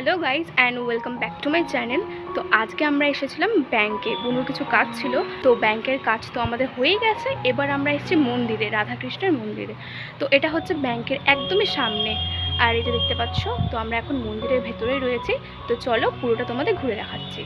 Hello guys and welcome back to my channel. তো আজকে আমরা এসেছিলাম ব্যাংকে, বুনুর কিছু কাজ ছিল। তো ব্যাংকের কাজ তো আমাদের হয়ে গেছে। এবার আমরা এসেছি মন্দিরে, রাধাকৃষ্ণের মন্দিরে। তো এটা হচ্ছে ব্যাংকের একদমই সামনে। আর এটা দেখতে পাচ্ছ, তো আমরা এখন মন্দিরের ভেতরে রয়েছি। তো চলো পুরোটা তোমাদের ঘুরে দেখাচ্ছি।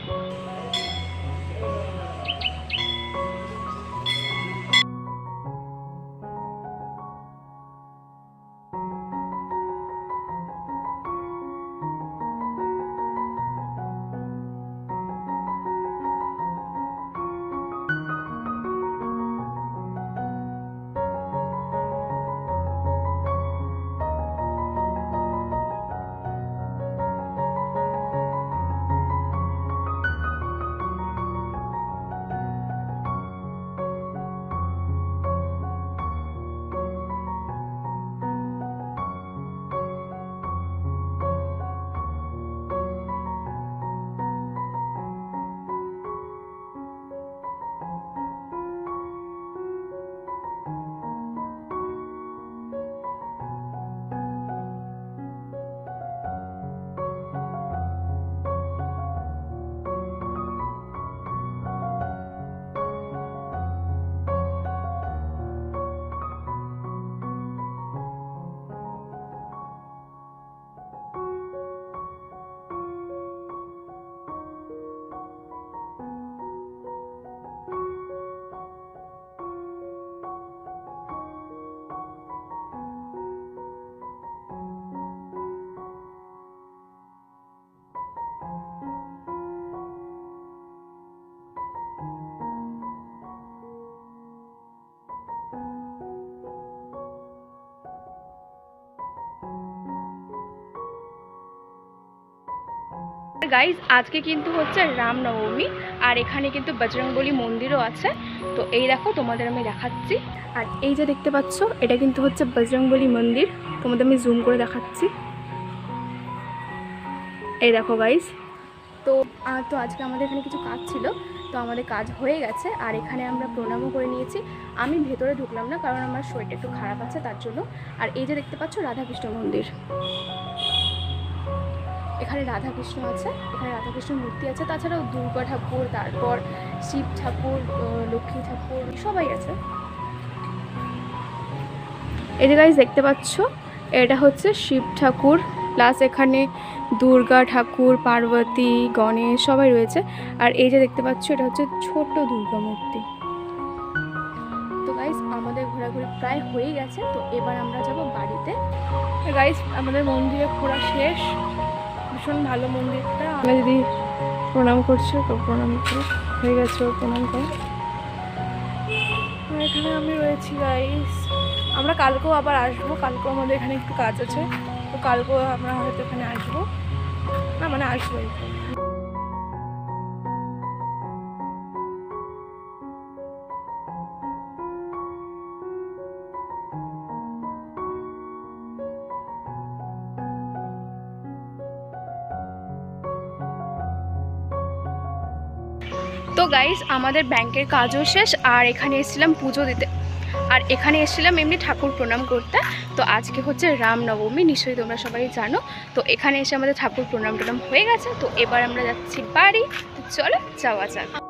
গাইজ আজকে কিন্তু হচ্ছে রামনবমী, আর এখানে কিন্তু বজরংবলী মন্দিরও আছে। তো এই দেখো, তোমাদের আমি দেখাচ্ছি। আর এই যে দেখতে পাচ্ছ, এটা কিন্তু হচ্ছে বজরংবলী মন্দির। তোমাদের আমি জুম করে দেখাচ্ছি। এই দেখো গাইজ তো তো আজকে আমাদের এখানে কিছু কাজ ছিল, তো আমাদের কাজ হয়ে গেছে, আর এখানে আমরা প্রণামও করে নিয়েছি। আমি ভেতরে ঢুকলাম না, কারণ আমার শরীরটা একটু খারাপ আছে, তার জন্য। আর এই যে দেখতে পাচ্ছ, রাধাকৃষ্ণ মন্দির। এখানে রাধাকৃষ্ণ আছে, এখানে রাধাকৃষ্ণ মূর্তি আছে, তাছাড়াও দুর্গা ঠাকুর, তারপর শিব ঠাকুর লক্ষ্মী ঠাকুর, সবাই আছে। এটা গাইজ দেখতে পাচ্ছ, এটা হচ্ছে শিব ঠাকুর প্লাস এখানে দুর্গা ঠাকুর, পার্বতী, গণেশ সবাই রয়েছে, আর এই যে দেখতে পাচ্ছ, এটা হচ্ছে ছোট দুর্গা মূর্তি। তো গাইজ আমাদের ঘোরাঘুরি প্রায় হয়ে গেছে, তো এবার আমরা যাব বাড়িতে। গাইজ আমাদের মন্দিরে ঘোরা শেষ। ভীষণ ভালো মন্দিরটা। আমরা যদি প্রণাম করছে তো? প্রণাম করে। হয়ে গেছে ও প্রণাম করে। এখানে আমি রয়েছি গাইস আমরা কালকেও আবার আসব। কালকেও আমাদের এখানে একটু কাজ আছে। তো কালকেও আমরা হয়তো এখানে আসব। না মানে আসব তো গাইস আমাদের ব্যাংকের কাজও শেষ, আর এখানে এসেছিলাম পুজো দিতে। আর এখানে এসেছিলাম এমনি ঠাকুর প্রণাম করতে। তো আজকে হচ্ছে রামনবমী, নিশ্চয়ই তোমরা সবাই জানো। তো এখানে এসে আমাদের ঠাকুর প্রণাম টনাম হয়ে গেছে। তো এবার আমরা যাচ্ছি বাড়ি। তো চলো, যাওয়া যাক।